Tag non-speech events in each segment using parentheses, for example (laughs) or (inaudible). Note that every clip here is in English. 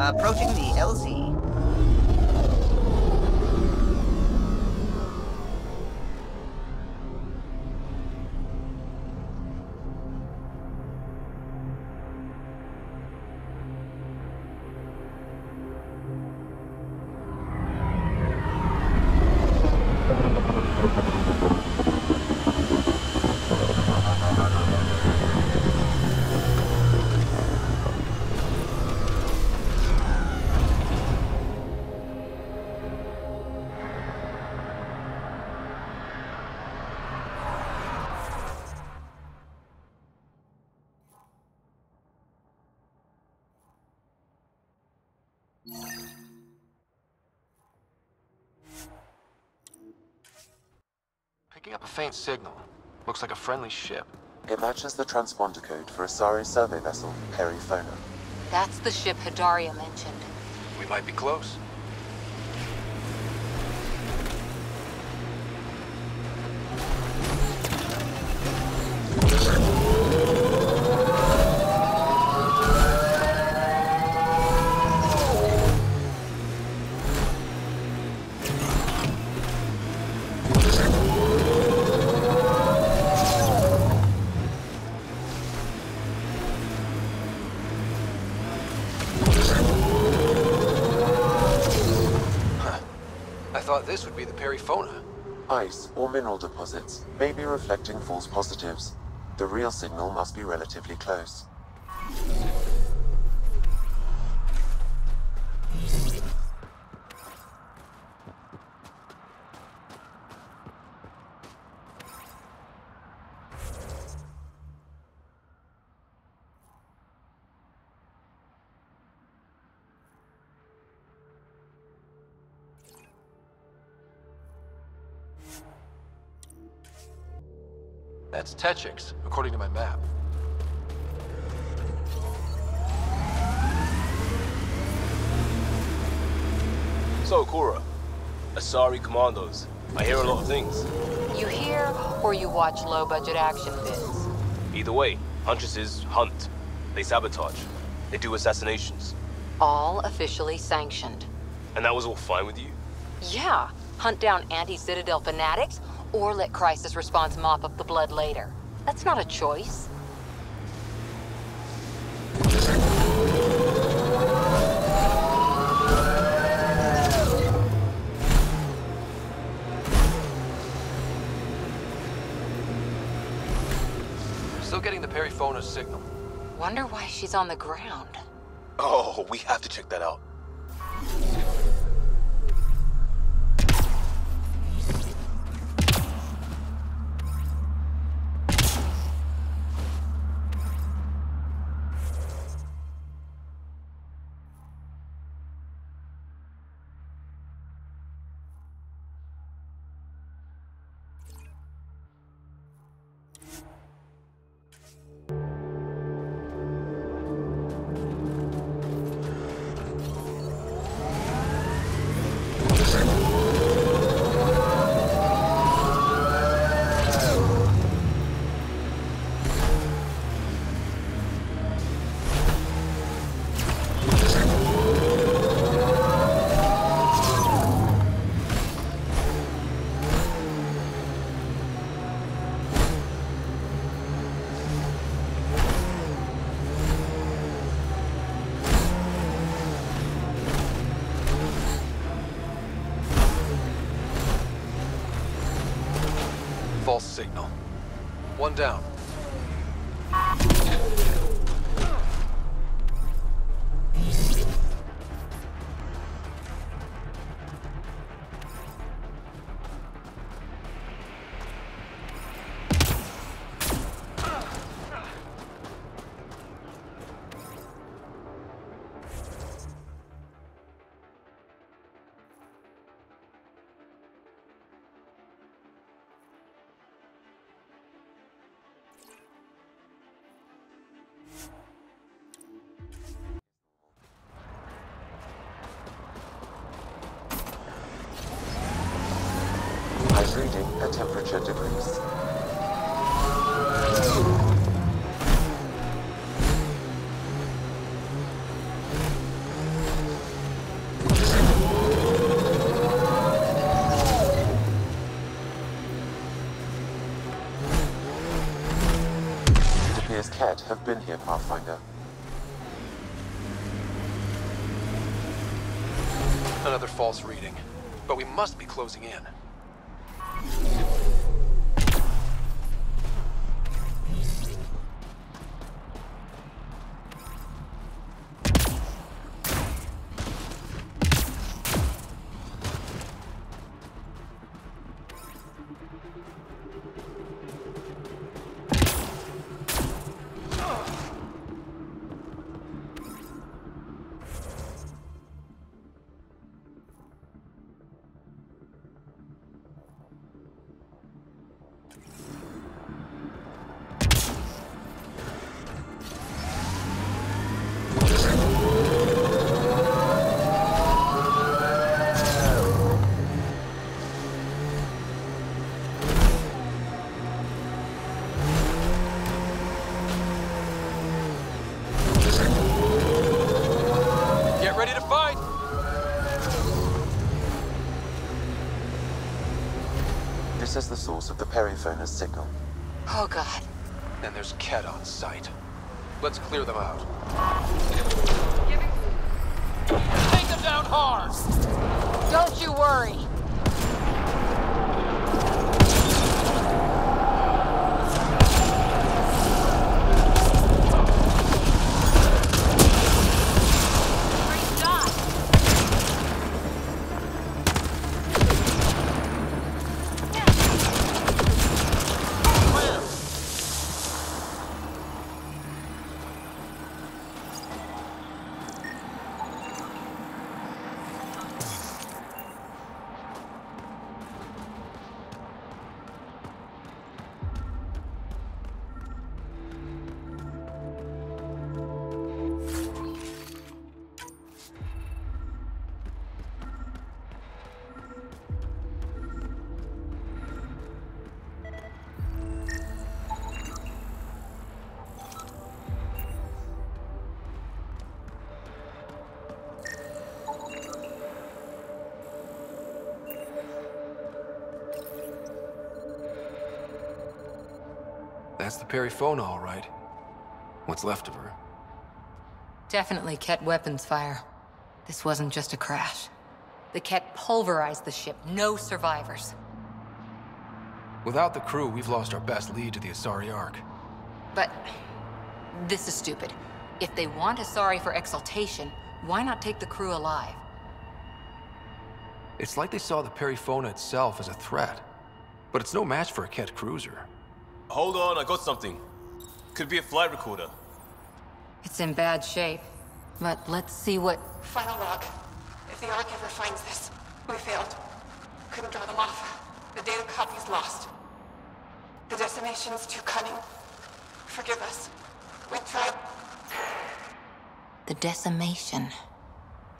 Uh, approaching the LZ. Faint signal. Looks like a friendly ship. It matches the transponder code for Asari survey vessel, Perifona. That's the ship Hidaria mentioned. We might be close. False positives. The real signal must be relatively close. That's according to my map. So, Cora, Asari Commandos. I hear a lot of things. You hear or you watch low-budget action vids? Either way, Huntresses hunt. They sabotage. They do assassinations. All officially sanctioned. And that was all fine with you? Yeah, hunt down anti-Citadel fanatics, or let Crisis Response mop up the blood later. That's not a choice. Still getting the Perifona signal. Wonder why she's on the ground. Oh, we have to check that out. False signal. temperature. It appears Kett have been here, Pathfinder. Another false reading, but we must be closing in. Source of the Perifona's signal. Oh god. And there's Kett on site. Let's clear them out. Take them down hard! Don't you worry. Perifona, all right. What's left of her? Definitely Kett weapons fire. This wasn't just a crash. The Kett pulverized the ship. No survivors. Without the crew, we've lost our best lead to the Asari Ark. But this is stupid. If they want Asari for exaltation, why not take the crew alive? It's like they saw the Perifona itself as a threat. But it's no match for a Kett cruiser. Hold on, I got something. Could be a flight recorder. It's in bad shape. But let's see what... Final log. If the Ark ever finds this, we failed. Couldn't draw them off. The data copy's lost. The decimation's too cunning. Forgive us. We tried. The decimation.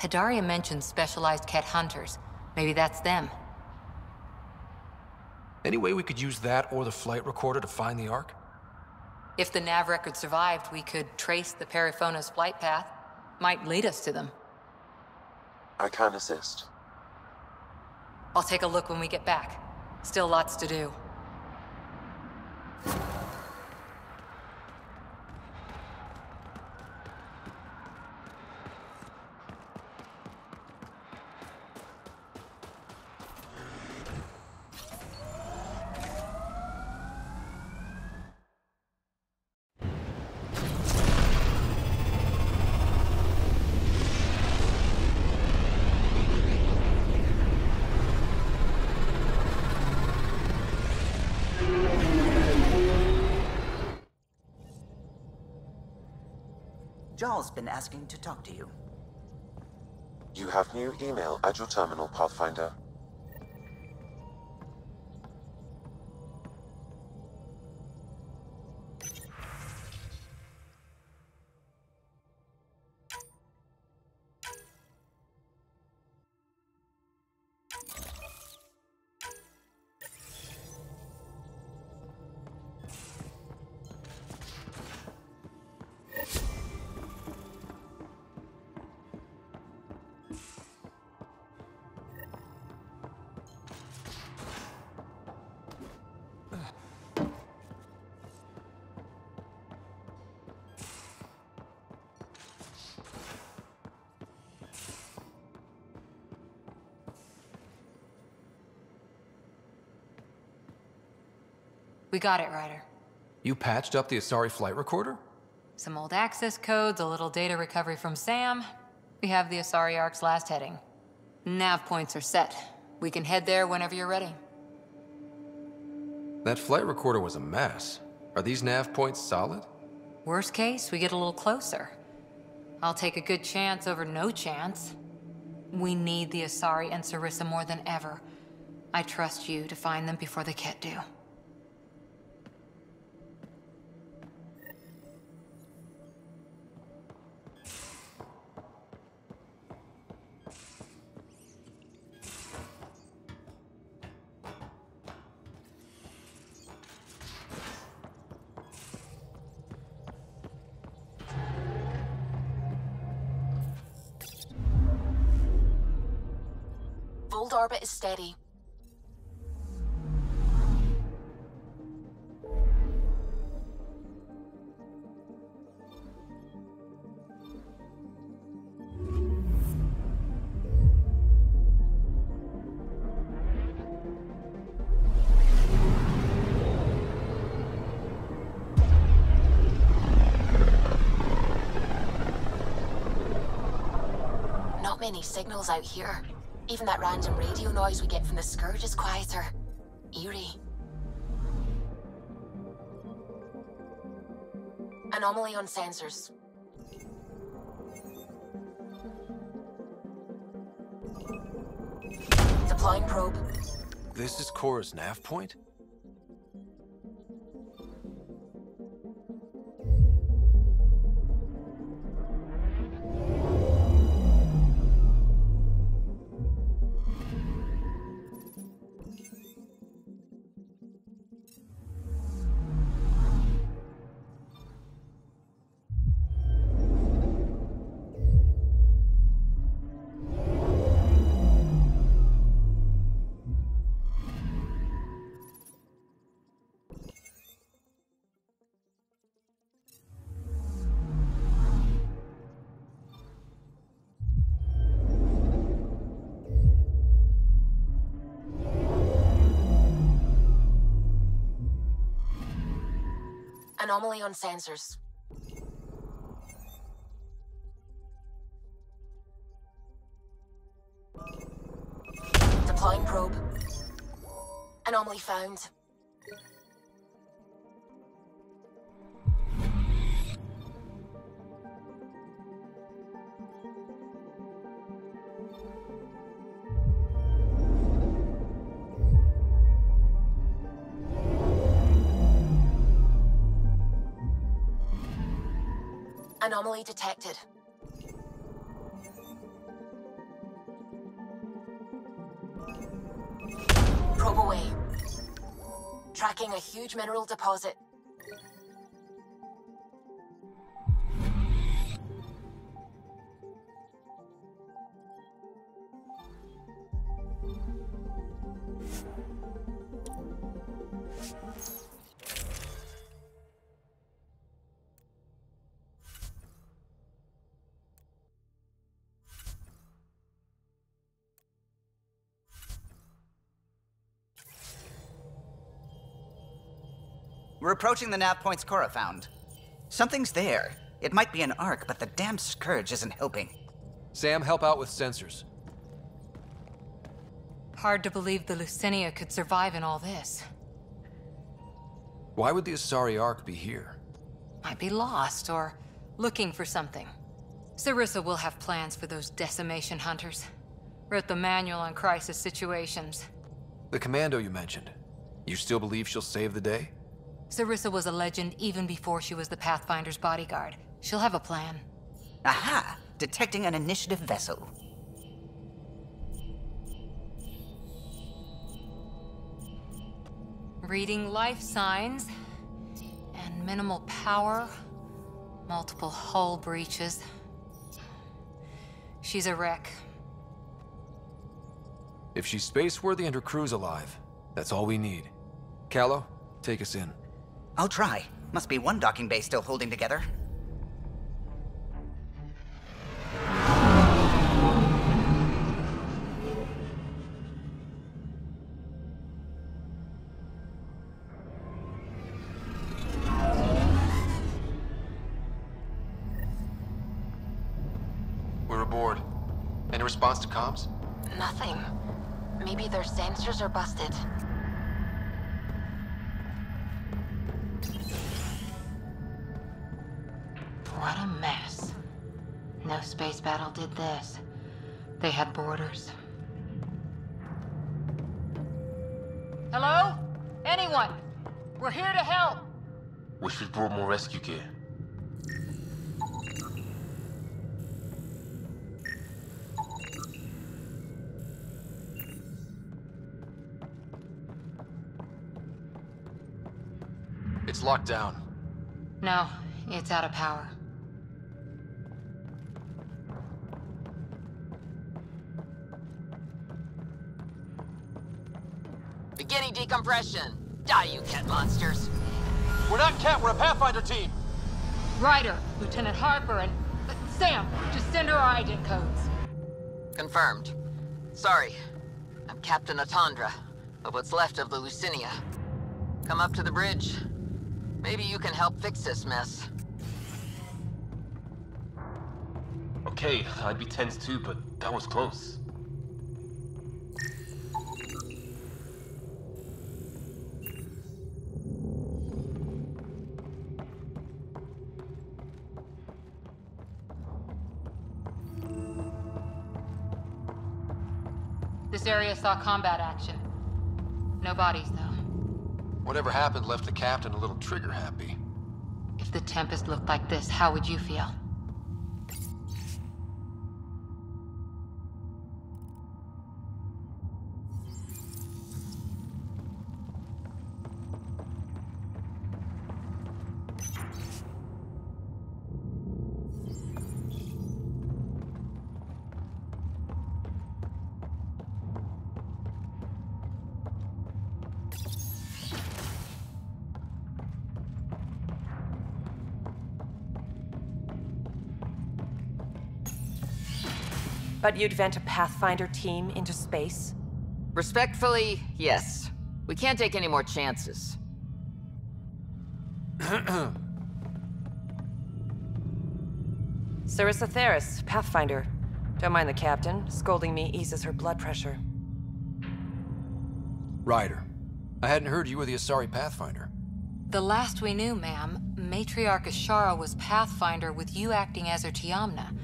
Hidaria mentioned specialized Kett hunters. Maybe that's them. Any way we could use that or the flight recorder to find the Ark? If the nav record survived, we could trace the Perifona's flight path. Might lead us to them. I can't assist. I'll take a look when we get back. Still lots to do. Jaal's been asking to talk to you. You have new email at your terminal, Pathfinder. We got it, Ryder. You patched up the Asari flight recorder? Some old access codes, a little data recovery from Sam. We have the Asari Ark's last heading. Nav points are set. We can head there whenever you're ready. That flight recorder was a mess. Are these nav points solid? Worst case, we get a little closer. I'll take a good chance over no chance. We need the Asari and Sarissa more than ever. I trust you to find them before the Kett do. Many signals out here. Even that random radio noise we get from the Scourge is quieter. Eerie. Anomaly on sensors. Deploying probe. This is Cora's nav point? Anomaly on sensors. Deploying probe. Anomaly found. Anomaly detected. Probe away. Tracking a huge mineral deposit. We're approaching the nav points Cora found. Something's there. It might be an ark, but the damn Scourge isn't helping. Sam, help out with sensors. Hard to believe the Leusinia could survive in all this. Why would the Asari Ark be here? Might be lost or looking for something. Sarissa will have plans for those decimation hunters. Wrote the manual on crisis situations. The commando you mentioned. You still believe she'll save the day? Sarissa was a legend even before she was the Pathfinder's bodyguard. She'll have a plan. Aha! Detecting an initiative vessel. Reading life signs. And minimal power. Multiple hull breaches. She's a wreck. If she's space-worthy and her crew's alive, that's all we need. Kallo, take us in. I'll try. Must be one docking bay still holding together. We're aboard. Any response to comms? Nothing. Maybe their sensors are busted. Space battle did this. They had boarders. Hello? Anyone? We're here to help. Wish we brought more rescue gear. It's locked down. No, it's out of power. Beginning decompression. Die, you Kett monsters. We're not Kett, we're a Pathfinder team! Ryder, Lieutenant Harper, and... uh, Sam, just send her our agent codes. Confirmed. Sorry. I'm Captain Atandra, of what's left of the Leusinia. Come up to the bridge. Maybe you can help fix this mess. Okay, I'd be tense too, but that was close. This area saw combat action. No bodies, though. Whatever happened left the captain a little trigger happy. If the Tempest looked like this, how would you feel? But you'd vent a Pathfinder team into space? Respectfully, yes. We can't take any more chances. (clears throat) Sarissa Theris, Pathfinder. Don't mind the captain. Scolding me eases her blood pressure. Ryder. I hadn't heard you were the Asari Pathfinder. The last we knew, ma'am, Matriarch Ashara was Pathfinder with you acting as her Tiamna.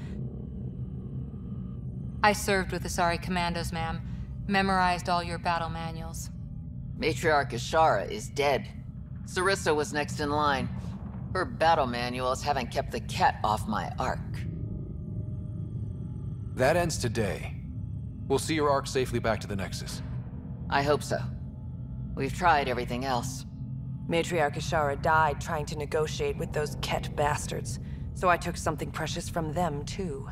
I served with Asari Commandos, ma'am. Memorized all your battle manuals. Matriarch Ashara is dead. Sarissa was next in line. Her battle manuals haven't kept the Kett off my ark. That ends today. We'll see your ark safely back to the Nexus. I hope so. We've tried everything else. Matriarch Ashara died trying to negotiate with those Kett bastards, so I took something precious from them, too.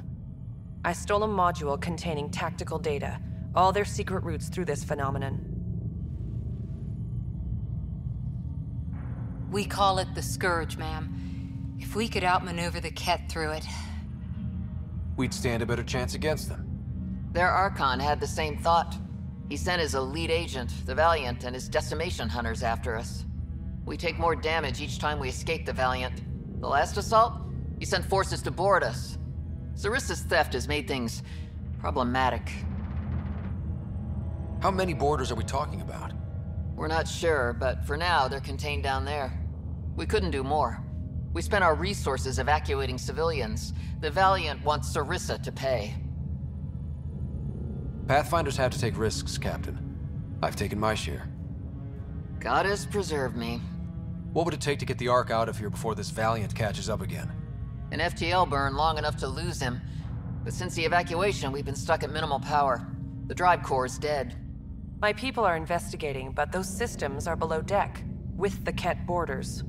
I stole a module containing tactical data, all their secret routes through this phenomenon. We call it the Scourge, ma'am. If we could outmaneuver the Kett through it, We'd stand a better chance against them. Their Archon had the same thought. He sent his elite agent, the Valiant, and his decimation hunters after us. We take more damage each time we escape the Valiant. The last assault, he sent forces to board us. Sarissa's theft has made things problematic. How many boarders are we talking about? We're not sure, but for now, they're contained down there. We couldn't do more. We spent our resources evacuating civilians. The Valiant wants Sarissa to pay. Pathfinders have to take risks, Captain. I've taken my share. God has preserved me. What would it take to get the Ark out of here before this Valiant catches up again? An FTL burn long enough to lose him. But since the evacuation, we've been stuck at minimal power. The drive core is dead. My people are investigating, but those systems are below deck, with the Kett boarders.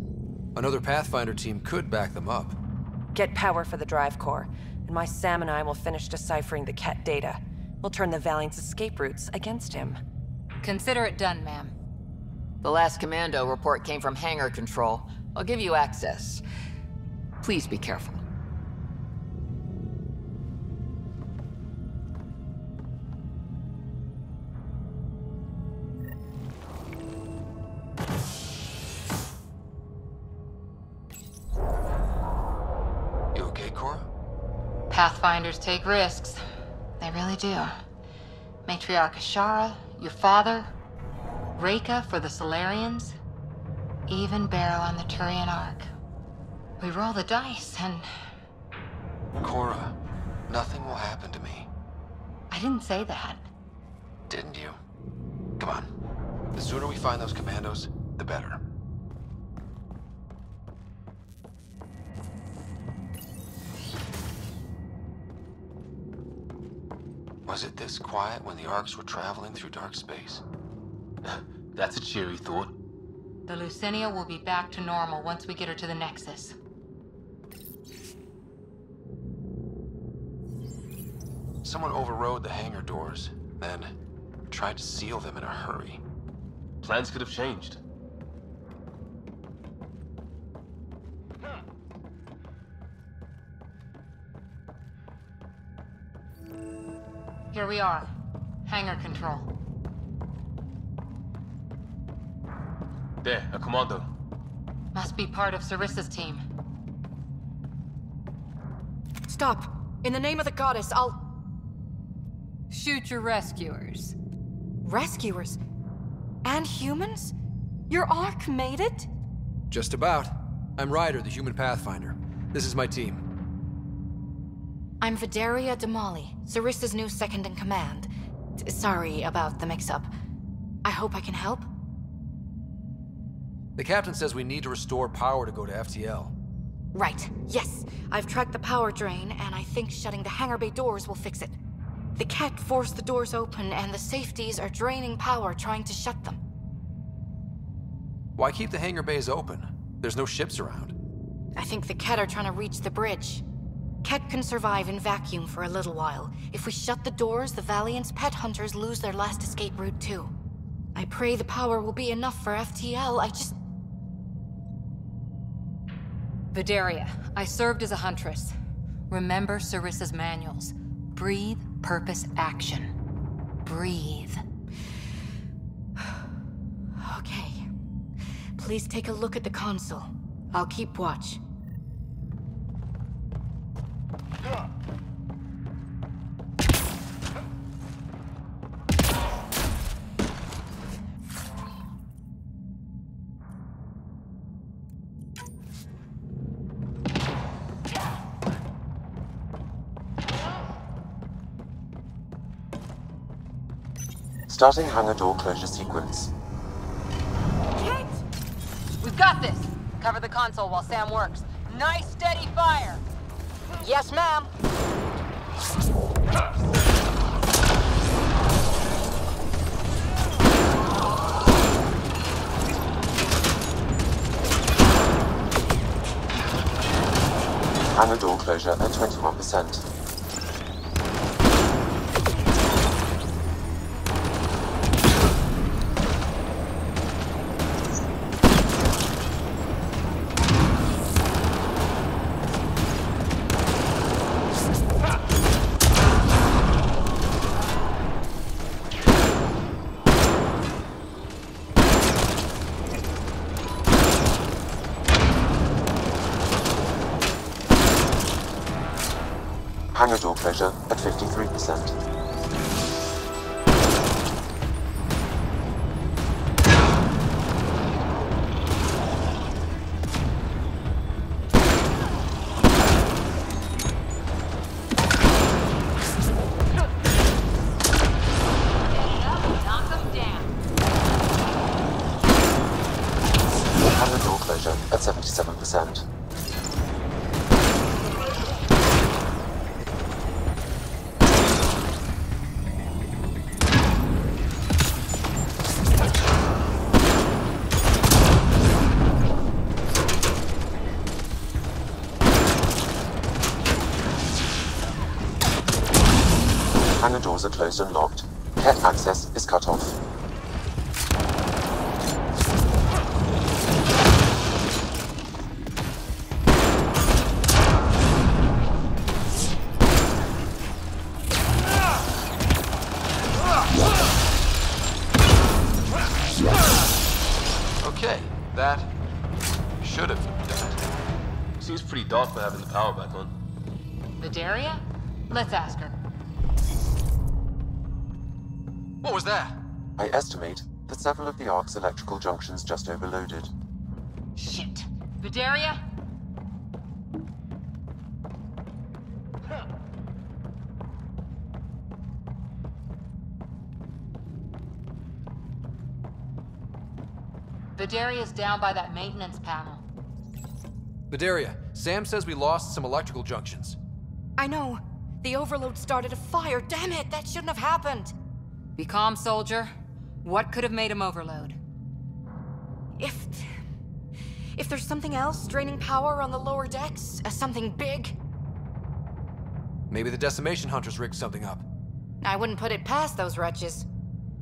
Another Pathfinder team could back them up. Get power for the drive core, and my Sam and I will finish deciphering the Kett data. We'll turn the Valiant's escape routes against him. consider it done, ma'am. The last commando report came from hangar control. I'll give you access. Please be careful. You okay, Cora? Pathfinders take risks. They really do. Matriarch Ashara, your father, Raeka for the Salarians, even Barrow on the Turian Ark. We roll the dice, and Cora, nothing will happen to me. I didn't say that. Didn't you? Come on. The sooner we find those commandos, the better. Was it this quiet when the Arks were traveling through dark space? (laughs) That's a cheery thought. The Leusinia will be back to normal once we get her to the Nexus. Someone overrode the hangar doors, then tried to seal them in a hurry. Plans could have changed. Here we are. Hangar control. There, a commando. Must be part of Sarissa's team. Stop. In the name of the goddess, I'll. Shoot your rescuers. Rescuers? And humans? Your Ark made it? Just about. I'm Ryder, the human pathfinder. This is my team. I'm Vidaria Damali, Sarissa's new second in command. T- Sorry about the mix-up. I hope I can help. The captain says we need to restore power to go to FTL. Right, yes. I've tracked the power drain, and I think shutting the hangar bay doors will fix it. The Kett forced the doors open, and the safeties are draining power trying to shut them. Why keep the hangar bays open? There's no ships around. I think the Kett are trying to reach the bridge. Kett can survive in vacuum for a little while. If we shut the doors, the Valiant's pet hunters lose their last escape route too. I pray the power will be enough for FTL. I just. Vidaria, I served as a huntress. Remember Sarissa's manuals. Breathe, purpose, action. Breathe. (sighs) Okay. Please take a look at the console. I'll keep watch. Starting hangar door closure sequence. We've got this. Cover the console while Sam works. Nice steady fire. Yes, ma'am. Hangar door closure at 21%. Door closure at 53%. Closed and locked. What was that? I estimate that several of the Ark's electrical junctions just overloaded. Shit. Vidaria? Vidaria's down by that maintenance panel. Vidaria, Sam says we lost some electrical junctions. I know. The overload started a fire. Damn it, that shouldn't have happened. Be calm, soldier. What could have made him overload? If. If there's something else draining power on the lower decks, uh, something big, Maybe the Decimation Hunters rigged something up. I wouldn't put it past those wretches.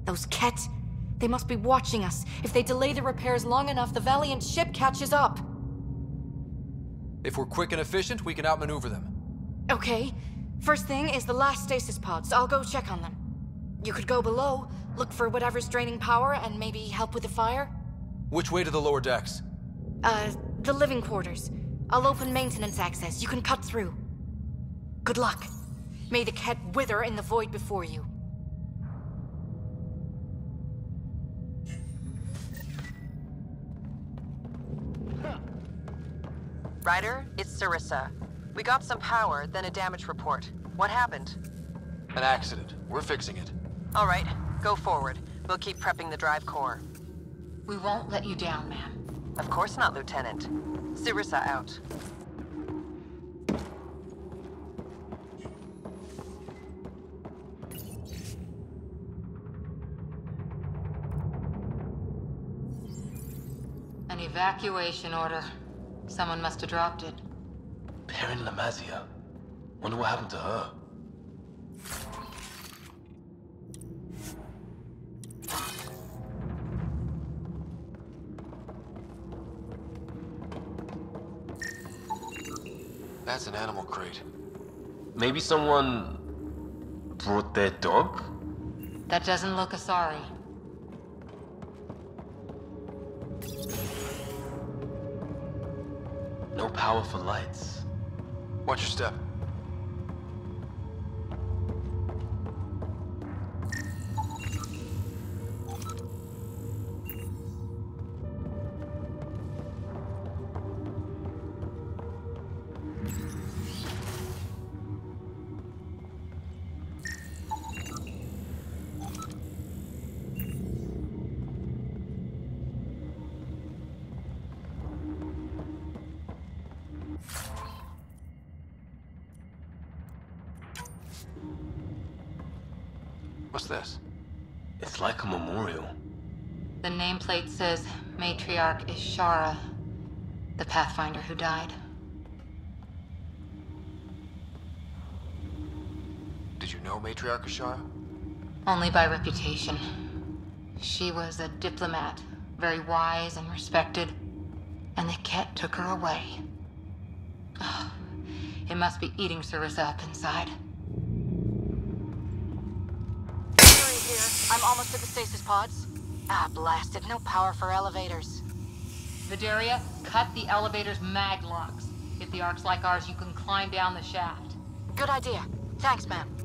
Those Kett, they must be watching us. If they delay the repairs long enough, the Valiant ship catches up. If we're quick and efficient, we can outmaneuver them. Okay. First thing is the last stasis pods. I'll go check on them. You could go below, look for whatever's draining power, and maybe help with the fire. Which way to the lower decks? Uh, the living quarters. I'll open maintenance access. You can cut through. Good luck. May the Kett wither in the void before you. Ryder, it's Sarissa. We got some power, then a damage report. What happened? An accident. We're fixing it. All right, go forward. We'll keep prepping the drive core. We won't let you down, ma'am. Of course not, Lieutenant. Sarissa out. An evacuation order. Someone must have dropped it. Perrin Lamazia. Wonder what happened to her. That's an animal crate. Maybe someone brought their dog? That doesn't look Asari. No power for lights. Watch your step. Matriarch Ashara, the Pathfinder who died. Did you know Matriarch Ashara? Only by reputation. She was a diplomat, very wise and respected, and the Kett took her away. Ugh, (sighs) It must be eating Sarissa up inside. Fury here. I'm almost at the stasis pods. Ah, blasted. No power for elevators. Vidaria, cut the elevator's mag locks. If the ark's like ours, you can climb down the shaft. Good idea. Thanks, ma'am.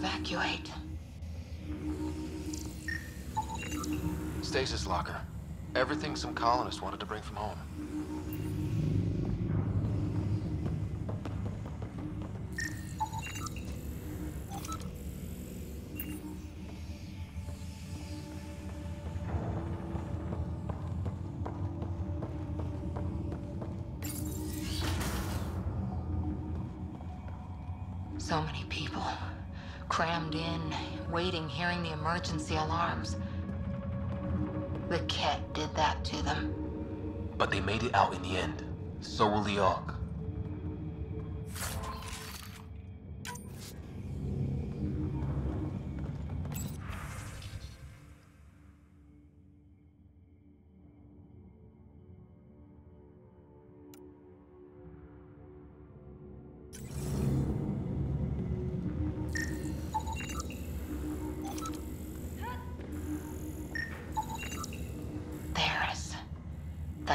Evacuate. Stasis locker. Everything some colonists wanted to bring from home.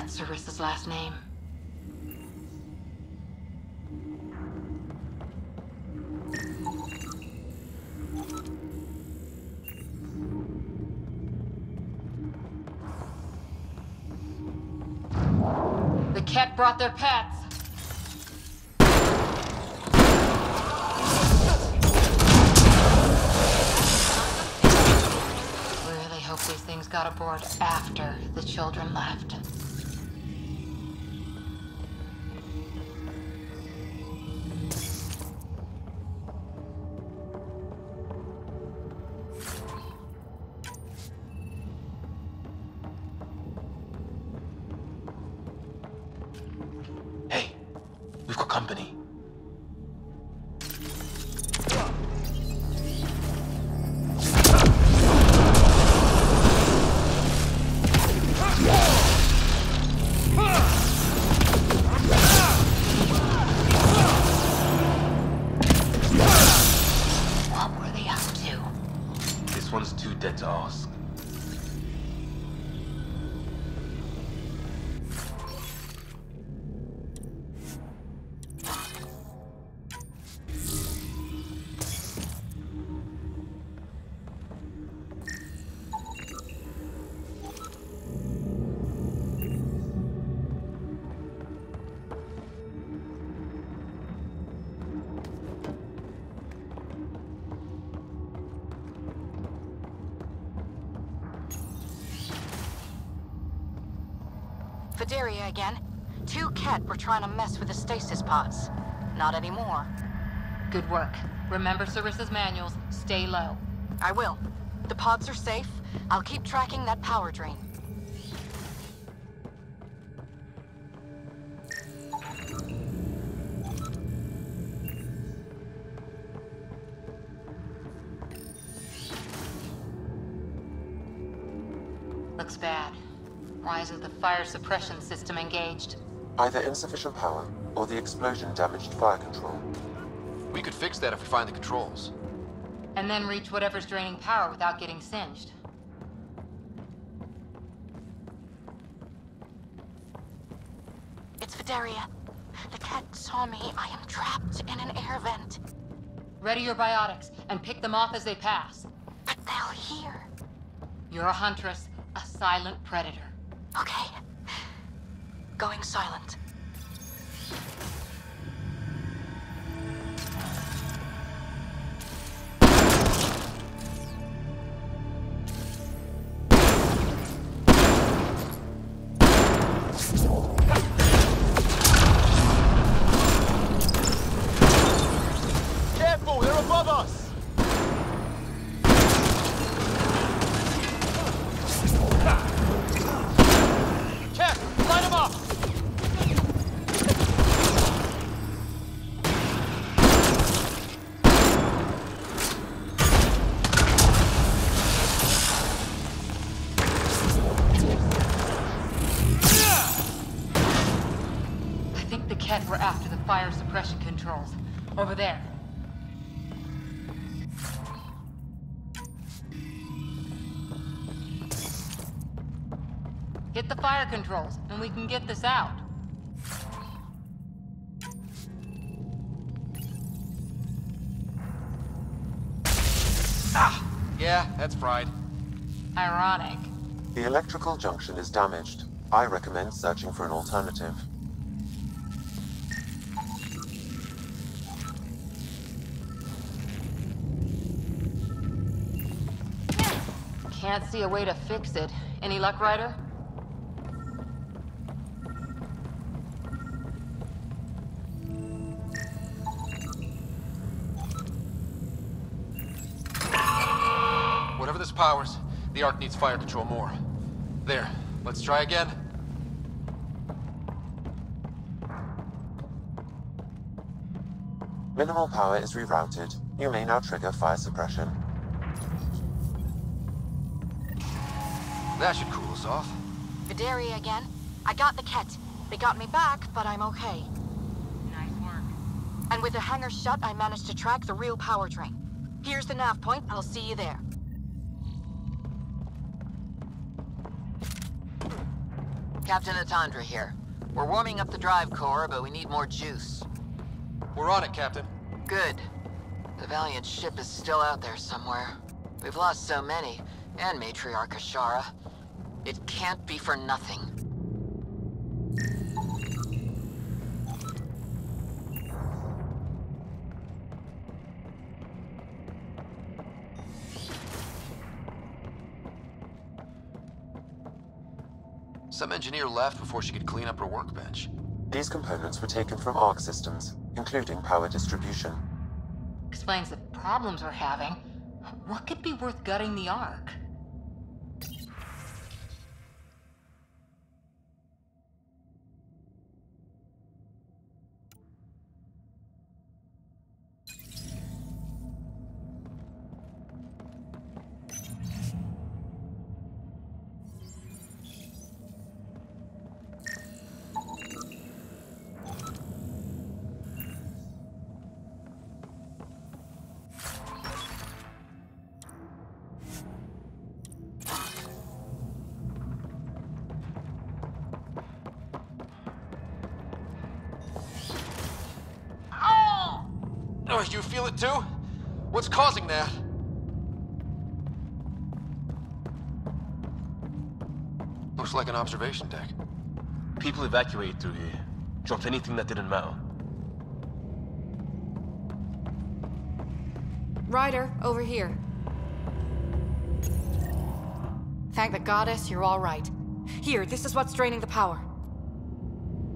That's Sarissa's last name. The cat brought their pets. Really hope these things got aboard after the children left. Vidaria again. Two Kett were trying to mess with the stasis pods. Not anymore. Good work. Remember Sarissa's manuals. Stay low. I will. The pods are safe. I'll keep tracking that power drain. Fire suppression system engaged? Either insufficient power, or the explosion damaged fire control. We could fix that if we find the controls. And then reach whatever's draining power without getting singed. It's Vidaria. The Kett saw me. I am trapped in an air vent. Ready your biotics and pick them off as they pass. But they'll hear. You're a huntress, a silent predator. Okay. Going silent. Careful, they're above us! Hit the fire controls, and we can get this out. Ah! Yeah, that's fried. Ironic. The electrical junction is damaged. I recommend searching for an alternative. Can't see a way to fix it. Any luck, Ryder? powers, the Ark needs fire control more. There, let's try again. Minimal power is rerouted. You may now trigger fire suppression. That should cool us off. Videri again. I got the Kett. They got me back, but I'm okay. Nice work. And with the hangar shut, I managed to track the real power train. Here's the nav point. I'll see you there. Captain Atandra here. We're warming up the drive core, but we need more juice. We're on it, Captain. Good. The Valiant ship is still out there somewhere. We've lost so many, and Matriarch Ashara. It can't be for nothing. Some engineer left before she could clean up her workbench. These components were taken from Ark systems, including power distribution. Explains the problems we're having. What could be worth gutting the Ark? Observation deck. People evacuated through here. Dropped anything that didn't matter. Ryder, over here. Thank the goddess you're all right. Here, this is what's draining the power.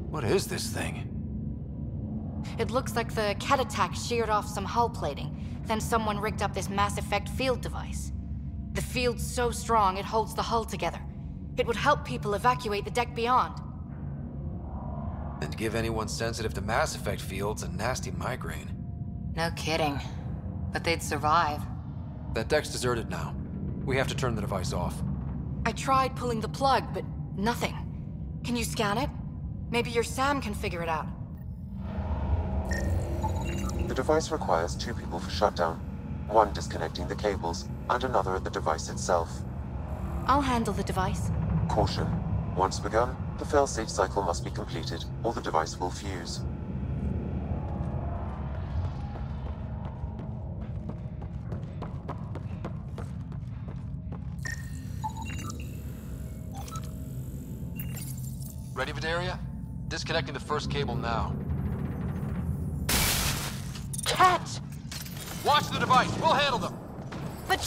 What is this thing? It looks like the Kett attack sheared off some hull plating. Then someone rigged up this Mass Effect field device. The field's so strong it holds the hull together. It would help people evacuate the deck beyond. And give anyone sensitive to Mass Effect fields a nasty migraine. No kidding. But they'd survive. That deck's deserted now. We have to turn the device off. I tried pulling the plug, but nothing. Can you scan it? Maybe your SAM can figure it out. The device requires two people for shutdown. One disconnecting the cables, and another at the device itself. I'll handle the device. Caution. Once begun, the failsafe cycle must be completed, or the device will fuse. Ready, Vidaria? Disconnecting the first cable now. Kett! Watch the device! We'll handle them! But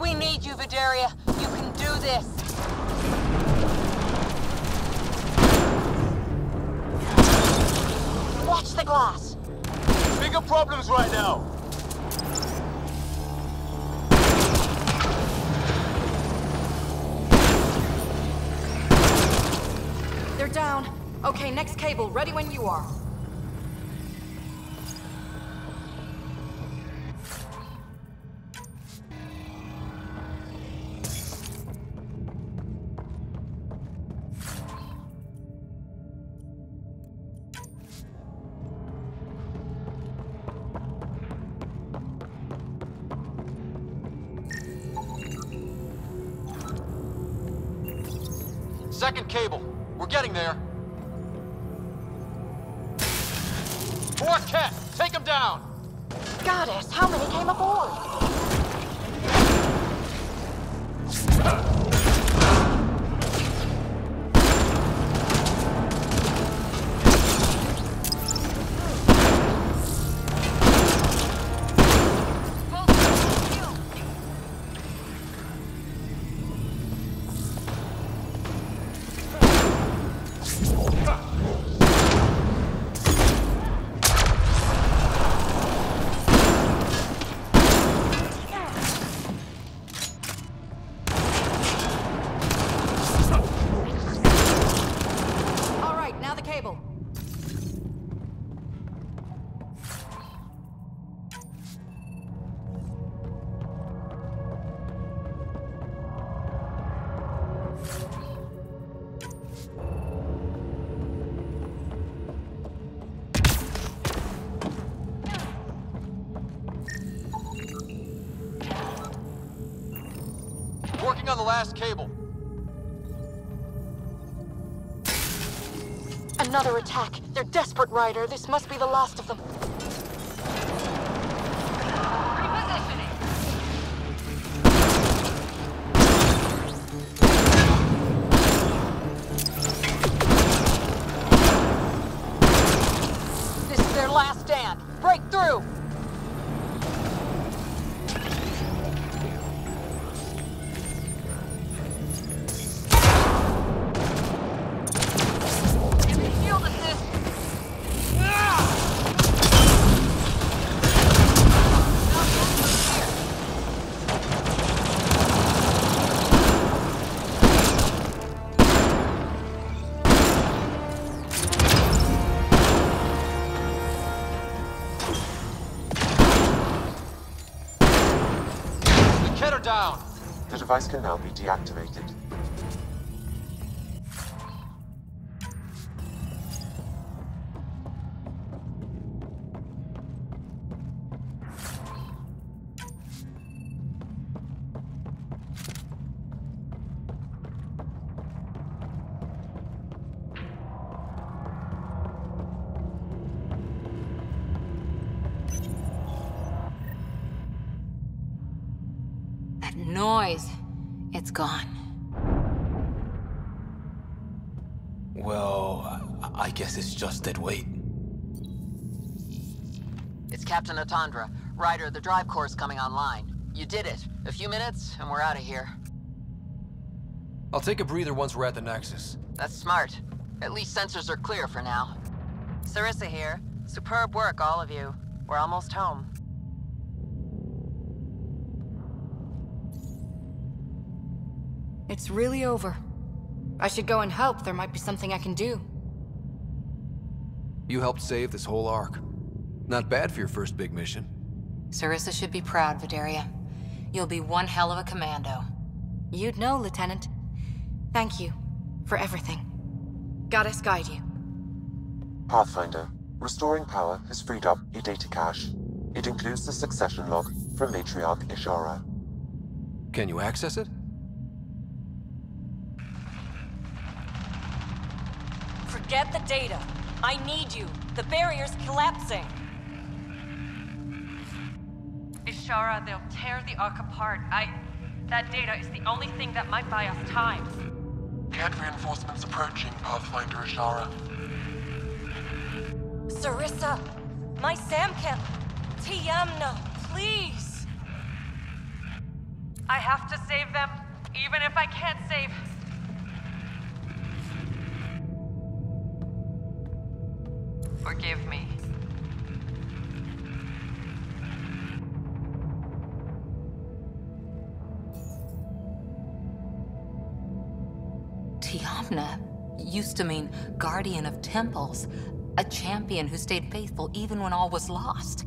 we need you, Vidaria. You can do this. Watch the glass. Bigger problems right now. They're down. Okay, next cable, ready when you are. Last cable. Another attack. They're desperate, Ryder. This must be the last of them. Device can now be deactivated. It's Captain Ryder, the drive core's coming online. You did it. A few minutes, and we're out of here. I'll take a breather once we're at the Nexus. That's smart. At least sensors are clear for now. Sarissa here. Superb work, all of you. We're almost home. It's really over. I should go and help. There might be something I can do. You helped save this whole Ark. Not bad for your first big mission. Sarissa should be proud, Vidaria. You'll be one hell of a commando. You'd know, Lieutenant. Thank you for everything. Goddess guide you. Pathfinder. Restoring power has freed up a data cache. It includes the succession log from Matriarch Ishara. Can you access it? Forget the data. I need you. The barrier's collapsing. Ishara, they'll tear the Ark apart. I... That data is the only thing that might buy us time. Kett reinforcements approaching, Pathfinder Ishara. Sarissa, my Samcam. Tiamna, please. I have to save them, even if I can't save... Forgive me. Tiamna used to mean guardian of temples, a champion who stayed faithful even when all was lost.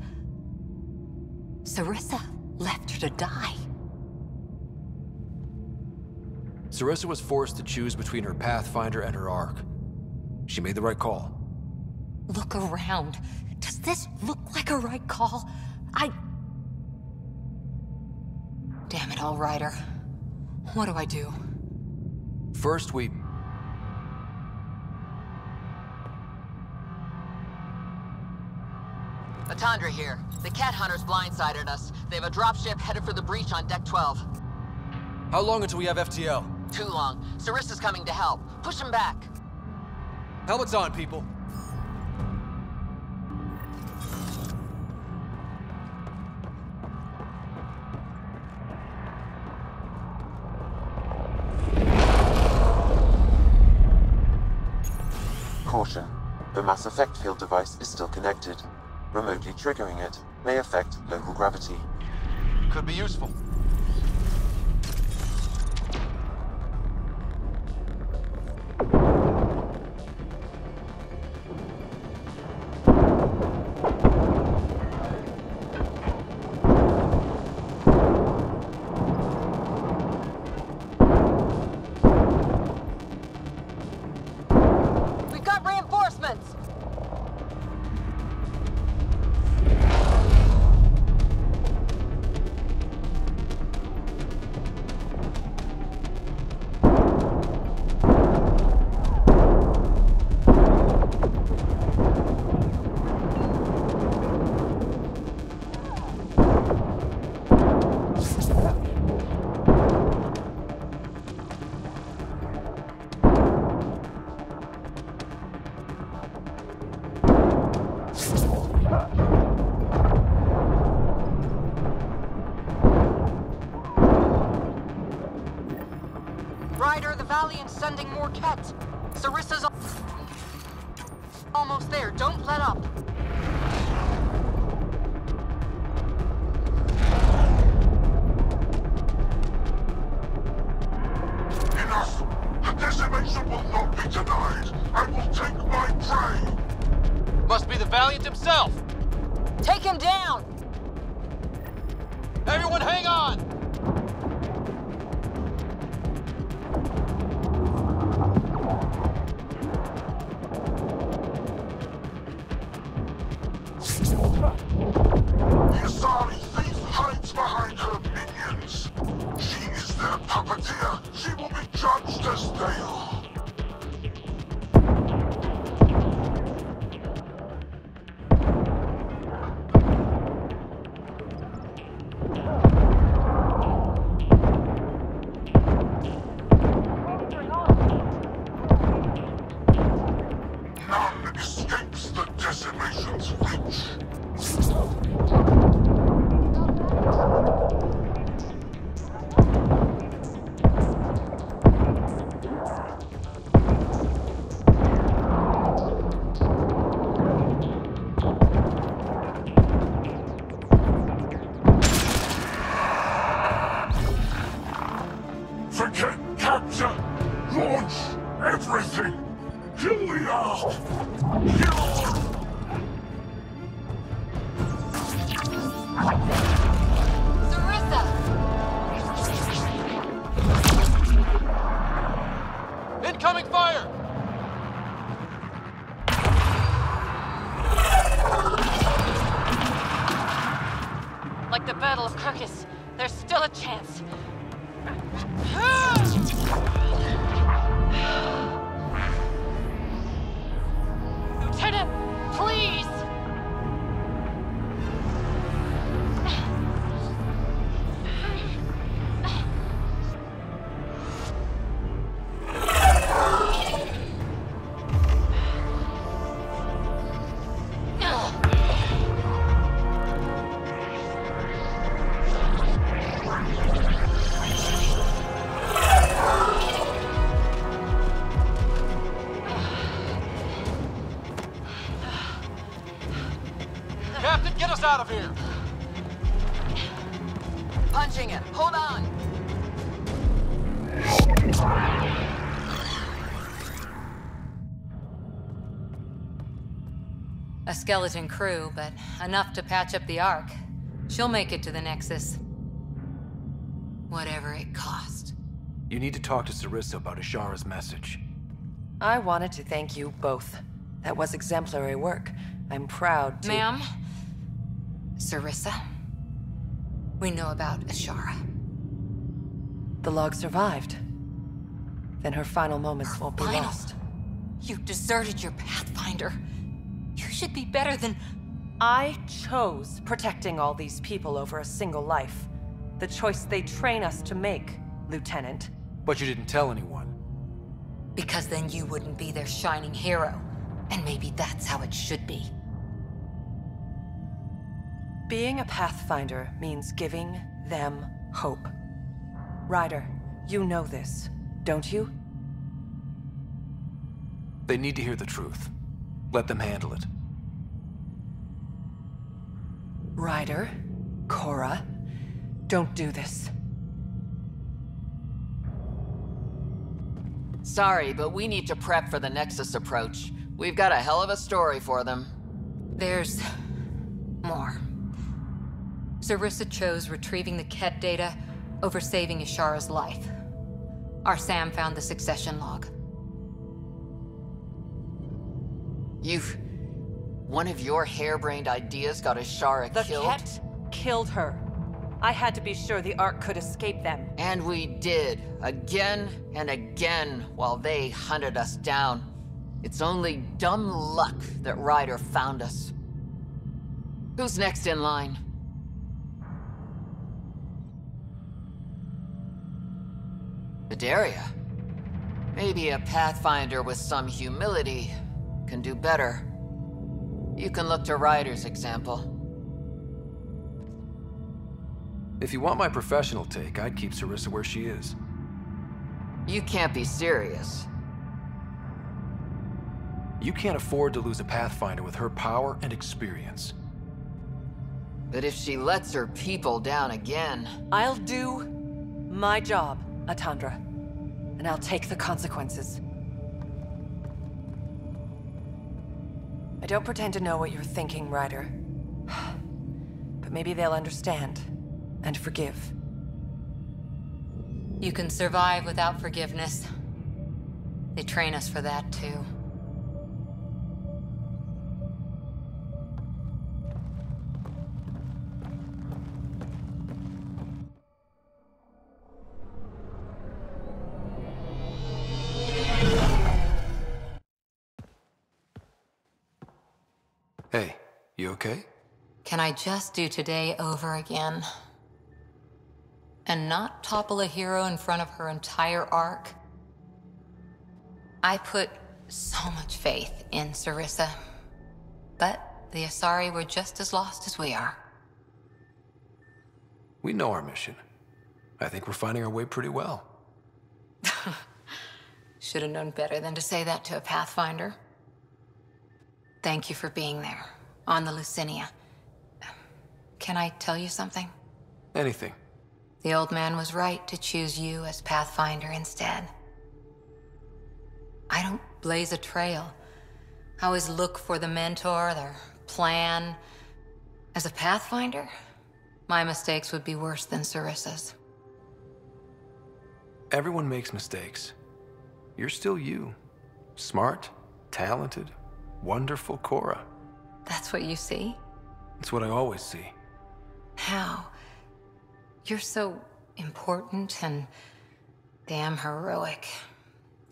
Sarissa left her to die. Sarissa was forced to choose between her Pathfinder and her Ark. She made the right call. Look around. Does this look like a right call? I... Damn it all, Ryder. What do I do? First, we... Atandra here. The Kett hunters blindsided us. They have a dropship headed for the breach on deck 12. How long until we have FTL? Too long. Sarissa's coming to help. Push him back. Helmets on, people. Caution. The mass effect field device is still connected. Remotely triggering it may affect local gravity. Could be useful. Sending skeleton crew, but enough to patch up the Ark. She'll make it to the Nexus. Whatever it cost. You need to talk to Sarissa about Ashara's message. I wanted to thank you both. That was exemplary work. I'm proud to- Ma'am? Sarissa? We know about Ashara. The log survived. Then her final moments won't be final- lost. You deserted your Pathfinder. Should be better than. I chose protecting all these people over a single life. The choice they train us to make, Lieutenant. But you didn't tell anyone. Because then you wouldn't be their shining hero. And maybe that's how it should be. Being a Pathfinder means giving them hope. Ryder, you know this, don't you? They need to hear the truth. Let them handle it. Ryder, Cora, don't do this. Sorry, but we need to prep for the Nexus approach. We've got a hell of a story for them. There's more. Sarissa chose retrieving the Kett data over saving Ishara's life. Our SAM found the succession log. You've. One of your harebrained ideas got Ashara The killed? The Kett killed her. I had to be sure the Ark could escape them. And we did, again and again, while they hunted us down. It's only dumb luck that Ryder found us. Who's next in line? Bedaria. Maybe a Pathfinder with some humility can do better. You can look to Ryder's example. If you want my professional take, I'd keep Sarissa where she is. You can't be serious. You can't afford to lose a Pathfinder with her power and experience. But if she lets her people down again... I'll do my job, Atandra. And I'll take the consequences. I don't pretend to know what you're thinking, Ryder. (sighs) But maybe they'll understand. And forgive. You can survive without forgiveness. They train us for that, too. Okay? Can I just do today over again? And not topple a hero in front of her entire Ark? I put so much faith in Sarissa. But the Asari were just as lost as we are. We know our mission. I think we're finding our way pretty well. (laughs) Should have known better than to say that to a Pathfinder. Thank you for being there, on the Leusinia. Can I tell you something? Anything. The old man was right to choose you as Pathfinder instead. I don't blaze a trail. I always look for the mentor, their plan. As a Pathfinder, my mistakes would be worse than Sarissa's. Everyone makes mistakes. You're still you. Smart, talented, wonderful Cora. That's what you see? It's what I always see. How? You're so important and damn heroic.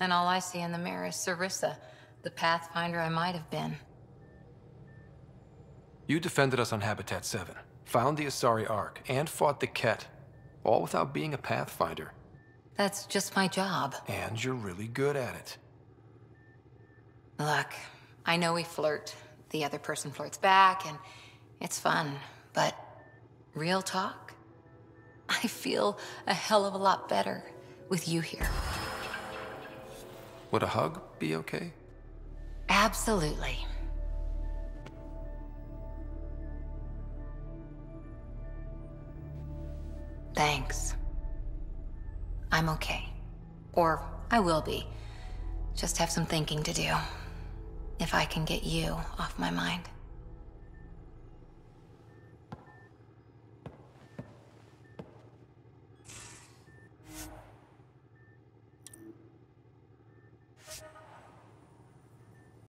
And all I see in the mirror is Sarissa, the Pathfinder I might have been. You defended us on Habitat 7, found the Asari Ark, and fought the Kett. All without being a Pathfinder. That's just my job. And you're really good at it. Look, I know we flirt. The other person flirts back, and it's fun. But real talk? I feel a hell of a lot better with you here. Would a hug be okay? Absolutely. Thanks. I'm okay. Or I will be. Just have some thinking to do. If I can get you off my mind.